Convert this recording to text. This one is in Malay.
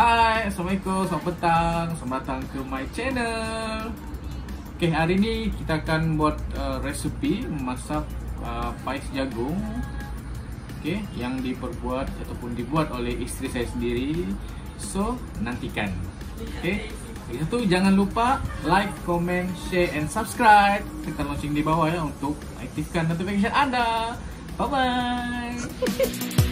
Hai, Assalamualaikum, selamat petang. Selamat datang ke my channel. Okay, hari ni kita akan buat uh, resipi Memasak uh, pais jagung. Okay, yang diperbuat ataupun dibuat oleh istri saya sendiri. So, nantikan. Okay, itu jangan lupa like, comment, share and subscribe. Tekan lonceng di bawah ya untuk aktifkan notification anda. Bye-bye.